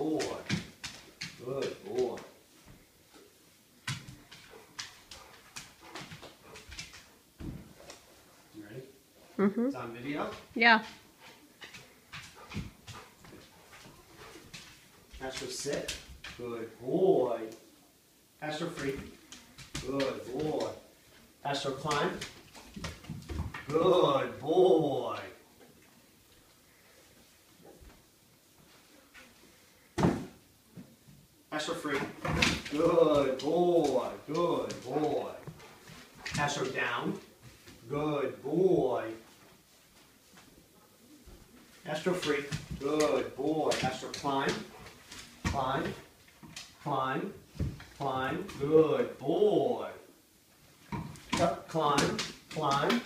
boy. Good boy. You ready? Mm-hmm. It's on video. Yeah. Astro sit. Good boy. Astro free. Good boy. Astro climb. Good boy. Astro free. Good boy. Good boy. Astro down. Good boy. Astro free. Good boy. Astro climb. Climb. Climb. Climb. Good boy. Up, climb. Climb.